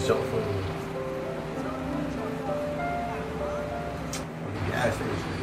just jump from the.